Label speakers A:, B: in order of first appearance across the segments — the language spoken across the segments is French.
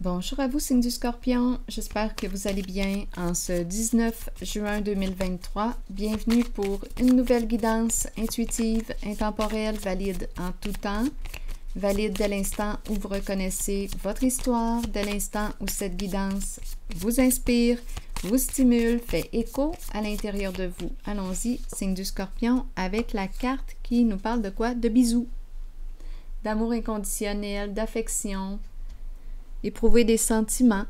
A: Bonjour à vous, signe du scorpion. J'espère que vous allez bien en ce 19 juin 2023. Bienvenue pour une nouvelle guidance intuitive, intemporelle, valide en tout temps. Valide dès l'instant où vous reconnaissez votre histoire, dès l'instant où cette guidance vous inspire, vous stimule, fait écho à l'intérieur de vous. Allons-y, signe du scorpion, avec la carte qui nous parle de quoi? De bisous, d'amour inconditionnel, d'affection, éprouver des sentiments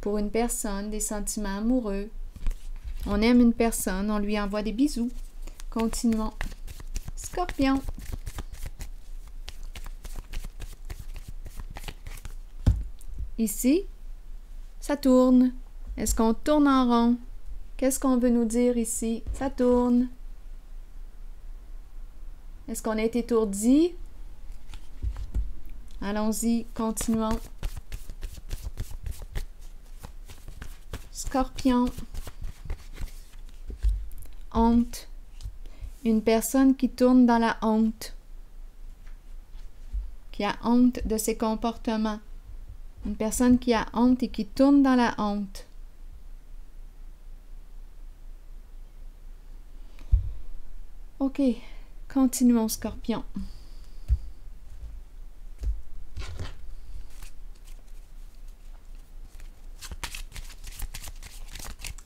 A: pour une personne, des sentiments amoureux. On aime une personne, on lui envoie des bisous. Continuons. Scorpion. Ici, ça tourne. Est-ce qu'on tourne en rond? Qu'est-ce qu'on veut nous dire ici? Ça tourne. Est-ce qu'on est étourdi? Allons-y, continuons. Scorpion. Honte. Une personne qui tourne dans la honte. Qui a honte de ses comportements. Une personne qui a honte et qui tourne dans la honte. Ok, continuons, scorpion.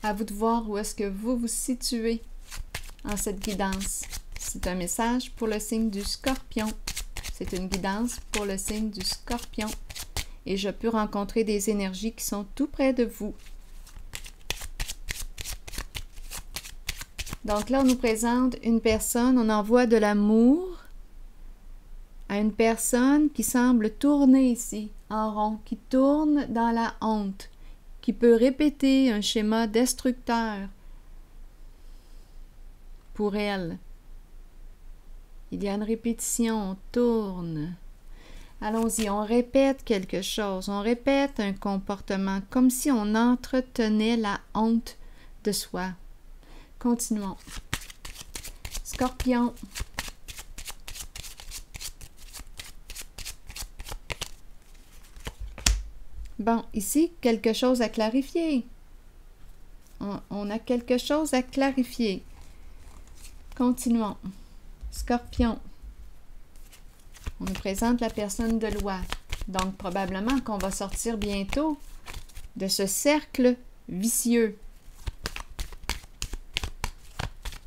A: À vous de voir où est-ce que vous vous situez en cette guidance. C'est un message pour le signe du scorpion. C'est une guidance pour le signe du scorpion. Et je peux rencontrer des énergies qui sont tout près de vous. Donc là, on nous présente une personne, on envoie de l'amour à une personne qui semble tourner ici, en rond, qui tourne dans la honte, qui peut répéter un schéma destructeur pour elle. Il y a une répétition, on tourne. Allons-y, on répète quelque chose, on répète un comportement comme si on entretenait la honte de soi. Continuons. Scorpion. Bon, ici, quelque chose à clarifier. On, a quelque chose à clarifier. Continuons. Scorpion. On nous présente la personne de loi. Donc, probablement qu'on va sortir bientôt de ce cercle vicieux.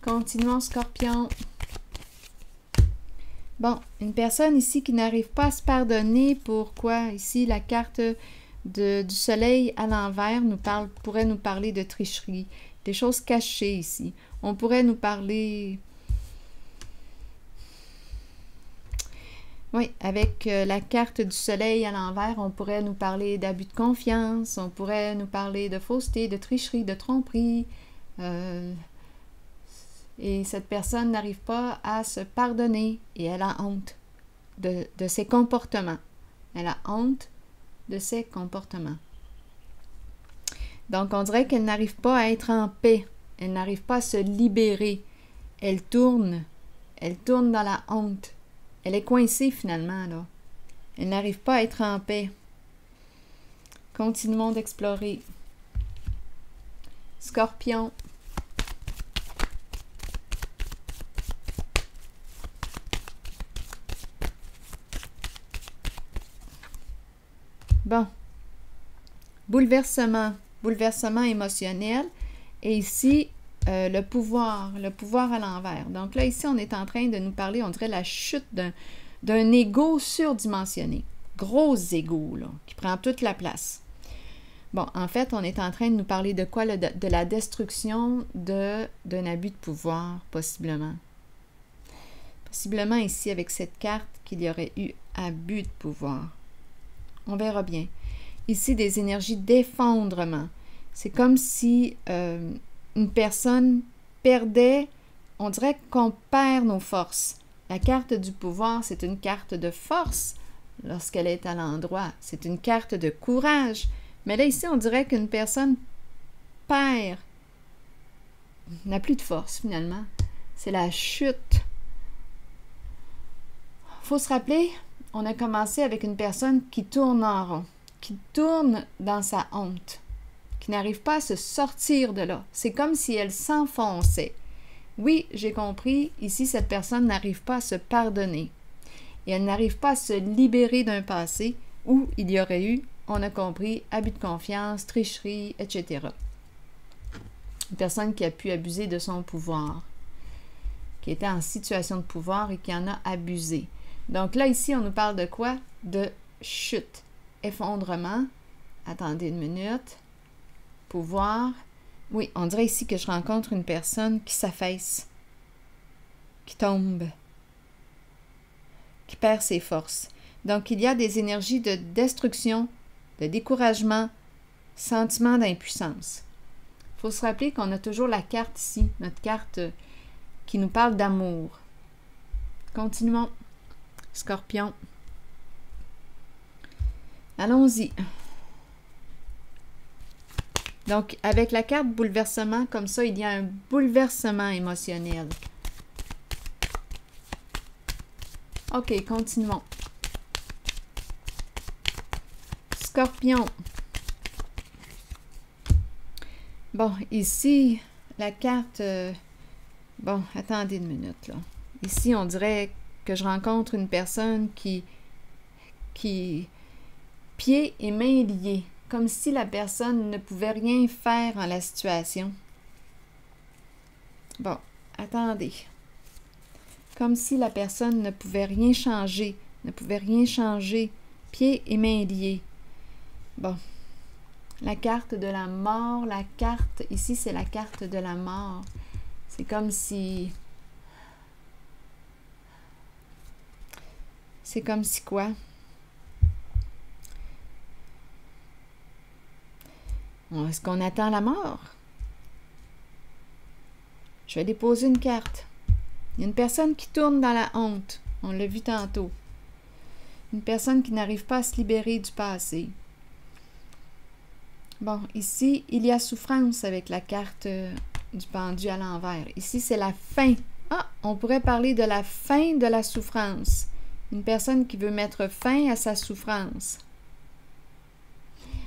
A: Continuons, scorpion. Bon, une personne ici qui n'arrive pas à se pardonner. Pourquoi? Ici, la carte du soleil à l'envers nous pourrait nous parler de tricherie, des choses cachées ici. On pourrait nous parler... Oui, avec euh, la carte du soleil à l'envers, on pourrait nous parler d'abus de confiance, on pourrait nous parler de fausseté, de tricherie, de tromperie. Euh, et cette personne n'arrive pas à se pardonner et elle a honte de, de ses comportements. Elle a honte de ses comportements. Donc, on dirait qu'elle n'arrive pas à être en paix. Elle n'arrive pas à se libérer. Elle tourne. Elle tourne dans la honte. Elle est coincée finalement, là. Elle n'arrive pas à être en paix. Continuons d'explorer. Scorpion. Bon. Bouleversement. Bouleversement émotionnel. Et ici, euh, le pouvoir. Le pouvoir à l'envers. Donc là, ici, on est en train de nous parler, on dirait la chute d'un ego surdimensionné. Gros ego, là, qui prend toute la place. Bon, en fait, on est en train de nous parler de quoi? de, de, la destruction d'un abus de pouvoir, possiblement. Possiblement ici, avec cette carte, qu'il y aurait eu abus de pouvoir. On verra bien. Ici, des énergies d'effondrement. C'est comme si euh, une personne perdait, on dirait qu'on perd nos forces. La carte du pouvoir, c'est une carte de force lorsqu'elle est à l'endroit. C'est une carte de courage. Mais là, ici, on dirait qu'une personne perd, n'a plus de force finalement. C'est la chute. faut se rappeler, on a commencé avec une personne qui tourne en rond, qui tourne dans sa honte, qui n'arrive pas à se sortir de là. C'est comme si elle s'enfonçait. Oui, j'ai compris, ici, cette personne n'arrive pas à se pardonner et elle n'arrive pas à se libérer d'un passé où il y aurait eu, on a compris, abus de confiance, tricherie, etc. Une personne qui a pu abuser de son pouvoir, qui était en situation de pouvoir et qui en a abusé. Donc là, ici, on nous parle de quoi? De chute, effondrement. Attendez une minute. Pouvoir, oui, on dirait ici que je rencontre une personne qui s'affaisse, qui tombe, qui perd ses forces. Donc, il y a des énergies de destruction, de découragement, sentiment d'impuissance. Il faut se rappeler qu'on a toujours la carte ici, notre carte qui nous parle d'amour. Continuons. Scorpion. Allons-y. Donc, avec la carte bouleversement, comme ça, il y a un bouleversement émotionnel. OK, continuons. Scorpion. Bon, ici, la carte... Euh, bon, attendez une minute, là. Ici, on dirait que je rencontre une personne qui... qui... pieds et mains liés comme si la personne ne pouvait rien faire en la situation. Bon, attendez. Comme si la personne ne pouvait rien changer, ne pouvait rien changer, pieds et mains liés. Bon, la carte de la mort, la carte, ici c'est la carte de la mort. C'est comme si... C'est comme si quoi? Est-ce qu'on attend la mort? Je vais déposer une carte. Il y a une personne qui tourne dans la honte. On l'a vu tantôt. Une personne qui n'arrive pas à se libérer du passé. Bon, ici, il y a souffrance avec la carte euh, du pendu à l'envers. Ici, c'est la fin. Ah, on pourrait parler de la fin de la souffrance. Une personne qui veut mettre fin à sa souffrance.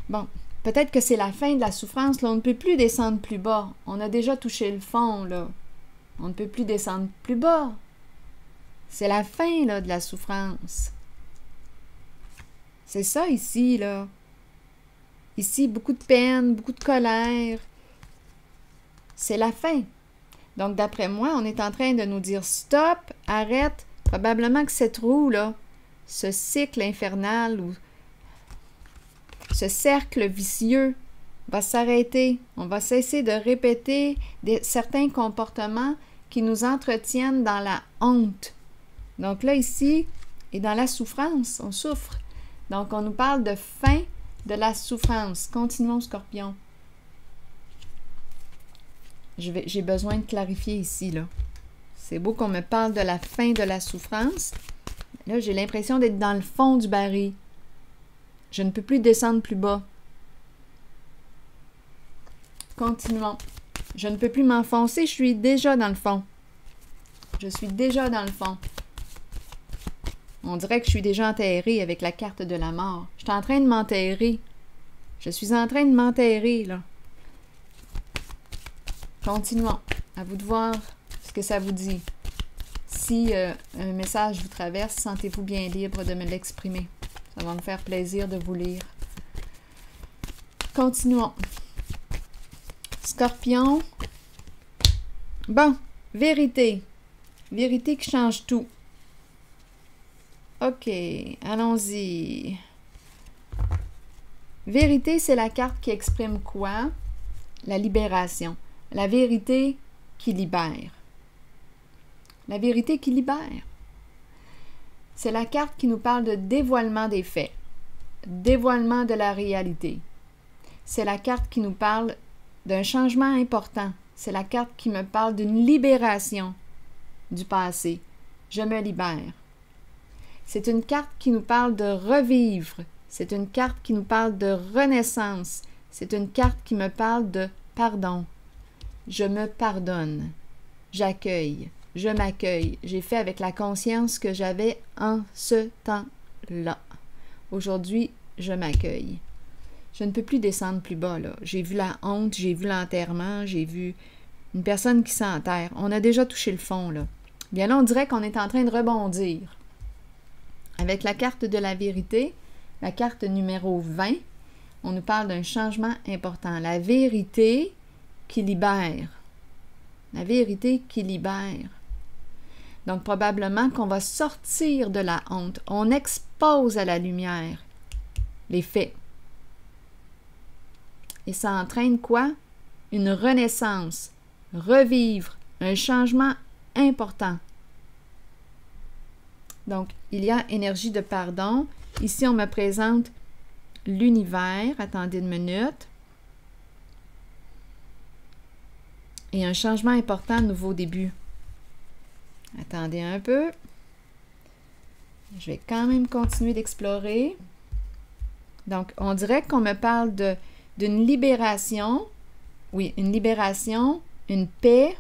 A: Bon, Peut-être que c'est la fin de la souffrance. Là, on ne peut plus descendre plus bas. On a déjà touché le fond, là. On ne peut plus descendre plus bas. C'est la fin, là, de la souffrance. C'est ça ici, là. Ici, beaucoup de peine, beaucoup de colère. C'est la fin. Donc, d'après moi, on est en train de nous dire stop, arrête. Probablement que cette roue, là, ce cycle infernal ou ce cercle vicieux va s'arrêter. On va cesser de répéter certains comportements qui nous entretiennent dans la honte. Donc là, ici, et dans la souffrance, on souffre. Donc, on nous parle de fin de la souffrance. Continuons, scorpion. J'ai besoin de clarifier ici, là. C'est beau qu'on me parle de la fin de la souffrance. Là, j'ai l'impression d'être dans le fond du baril. Je ne peux plus descendre plus bas. Continuons. Je ne peux plus m'enfoncer, je suis déjà dans le fond. Je suis déjà dans le fond. On dirait que je suis déjà enterré avec la carte de la mort. Je suis en train de m'enterrer. Je suis en train de m'enterrer, là. Continuons. À vous de voir ce que ça vous dit. Si euh, un message vous traverse, sentez-vous bien libre de me l'exprimer. Ça va me faire plaisir de vous lire. Continuons. Scorpion. Bon, vérité. Vérité qui change tout. OK, allons-y. Vérité, c'est la carte qui exprime quoi? La libération. La vérité qui libère. La vérité qui libère. C'est la carte qui nous parle de dévoilement des faits, dévoilement de la réalité. C'est la carte qui nous parle d'un changement important. C'est la carte qui me parle d'une libération du passé. Je me libère. C'est une carte qui nous parle de revivre. C'est une carte qui nous parle de renaissance. C'est une carte qui me parle de pardon. Je me pardonne. J'accueille je m'accueille. J'ai fait avec la conscience que j'avais en ce temps-là. Aujourd'hui, je m'accueille. je ne peux plus descendre plus bas. là. J'ai vu la honte, j'ai vu l'enterrement, j'ai vu une personne qui s'enterre. On a déjà touché le fond. Là. Bien là, on dirait qu'on est en train de rebondir. Avec la carte de la vérité, la carte numéro 20, on nous parle d'un changement important. La vérité qui libère. La vérité qui libère. Donc probablement qu'on va sortir de la honte. On expose à la lumière les faits. Et ça entraîne quoi? Une renaissance, revivre, un changement important. Donc, il y a énergie de pardon. Ici, on me présente l'univers. Attendez une minute. Et un changement important, nouveau début. Attendez un peu. Je vais quand même continuer d'explorer. Donc, on dirait qu'on me parle d'une libération. Oui, une libération, une paix,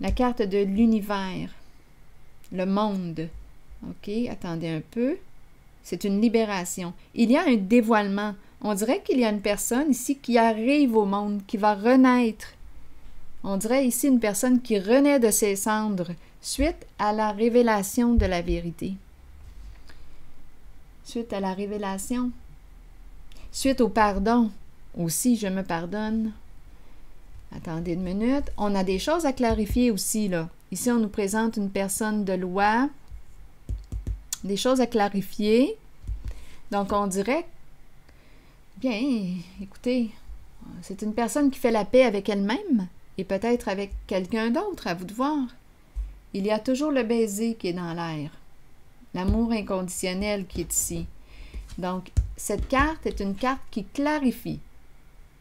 A: la carte de l'univers, le monde. OK, attendez un peu. C'est une libération. Il y a un dévoilement. On dirait qu'il y a une personne ici qui arrive au monde, qui va renaître. On dirait ici une personne qui renaît de ses cendres suite à la révélation de la vérité. Suite à la révélation. Suite au pardon. Aussi, je me pardonne. Attendez une minute. On a des choses à clarifier aussi, là. Ici, on nous présente une personne de loi des choses à clarifier. Donc, on dirait, bien, écoutez, c'est une personne qui fait la paix avec elle-même et peut-être avec quelqu'un d'autre, à vous de voir. Il y a toujours le baiser qui est dans l'air, l'amour inconditionnel qui est ici. Donc, cette carte est une carte qui clarifie,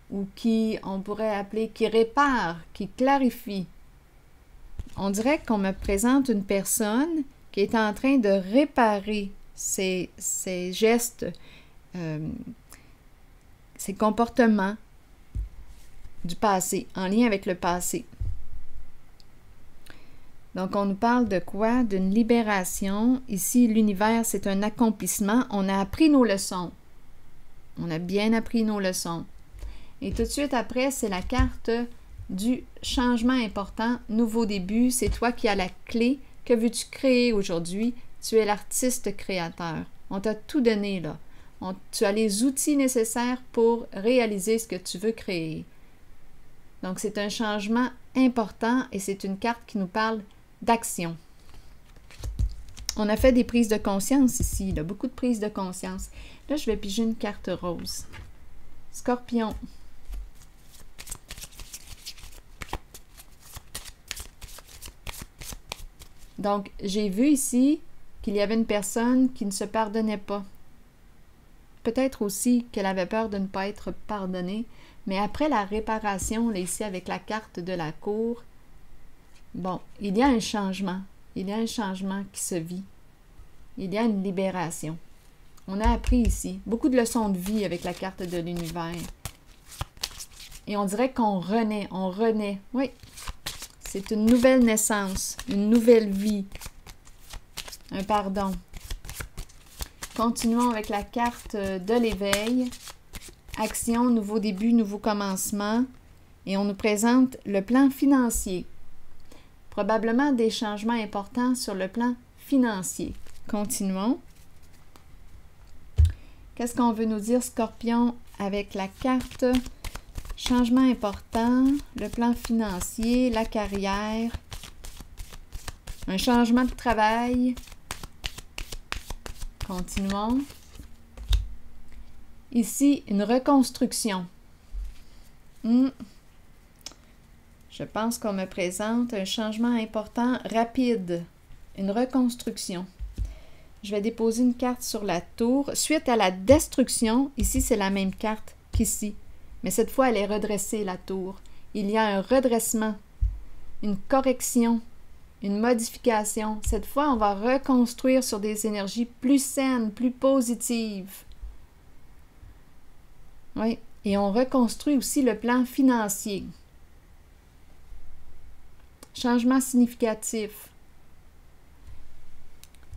A: ou qui, on pourrait appeler, qui répare, qui clarifie. On dirait qu'on me présente une personne qui est en train de réparer ses, gestes, euh, ses comportements du passé, en lien avec le passé. Donc, on nous parle de quoi? D'une libération. Ici, l'univers, c'est un accomplissement. On a appris nos leçons. On a bien appris nos leçons. Et tout de suite après, c'est la carte du changement important, nouveau début. C'est toi qui as la clé que veux-tu créer aujourd'hui? Tu es l'artiste créateur. On t'a tout donné là. tu as les outils nécessaires pour réaliser ce que tu veux créer. Donc c'est un changement important et c'est une carte qui nous parle d'action. On a fait des prises de conscience ici, là, beaucoup de prises de conscience. Là, je vais piger une carte rose. Scorpion. Donc, j'ai vu ici qu'il y avait une personne qui ne se pardonnait pas. Peut-être aussi qu'elle avait peur de ne pas être pardonnée, mais après la réparation, là, ici avec la carte de la cour, bon, il y a un changement. Il y a un changement qui se vit. Il y a une libération. On a appris ici beaucoup de leçons de vie avec la carte de l'univers. Et on dirait qu'on renaît, on renaît. Oui, c'est une nouvelle naissance, une nouvelle vie, un pardon. Continuons avec la carte de l'éveil. Action, nouveau début, nouveau commencement. Et on nous présente le plan financier. Probablement des changements importants sur le plan financier. Continuons. Qu'est-ce qu'on veut nous dire, Scorpion, avec la carte? Changement important, le plan financier, la carrière, un changement de travail. Continuons. Ici, une reconstruction. Hmm. Je pense qu'on me présente un changement important, rapide, une reconstruction. Je vais déposer une carte sur la tour. Suite à la destruction, ici c'est la même carte qu'ici. Mais cette fois, elle est redressée, la tour. Il y a un redressement, une correction, une modification. Cette fois, on va reconstruire sur des énergies plus saines, plus positives. Oui, et on reconstruit aussi le plan financier. Changement significatif.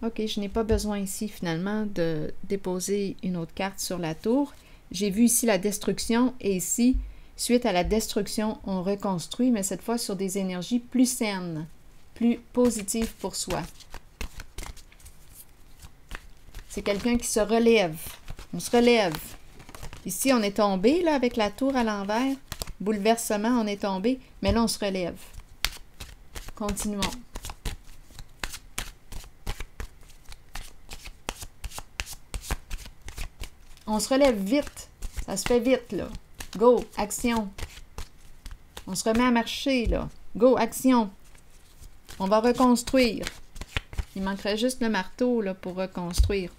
A: OK, je n'ai pas besoin ici finalement de déposer une autre carte sur la tour. j'ai vu ici la destruction et ici, suite à la destruction, on reconstruit, mais cette fois sur des énergies plus saines, plus positives pour soi. C'est quelqu'un qui se relève. On se relève. Ici, on est tombé là avec la tour à l'envers. Bouleversement, on est tombé, mais là, on se relève. Continuons. On se relève vite. Ça se fait vite, là. Go, action. On se remet à marcher, là. Go, action. On va reconstruire. Il manquerait juste le marteau, là, pour reconstruire.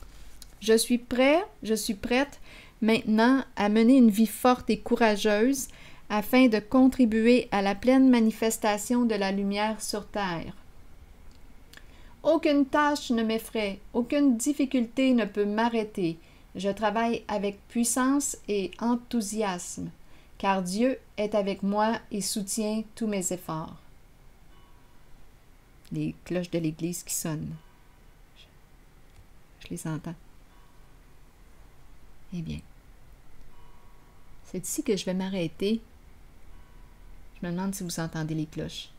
A: Je suis prêt, je suis prête maintenant à mener une vie forte et courageuse afin de contribuer à la pleine manifestation de la lumière sur Terre. Aucune tâche ne m'effraie, aucune difficulté ne peut m'arrêter. Je travaille avec puissance et enthousiasme, car Dieu est avec moi et soutient tous mes efforts. Les cloches de l'Église qui sonnent. Je les entends. Eh bien, c'est ici que je vais m'arrêter. Je me demande si vous entendez les cloches.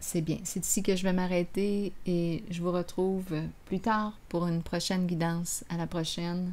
A: C'est bien, c'est ici que je vais m'arrêter et je vous retrouve plus tard pour une prochaine guidance. À la prochaine.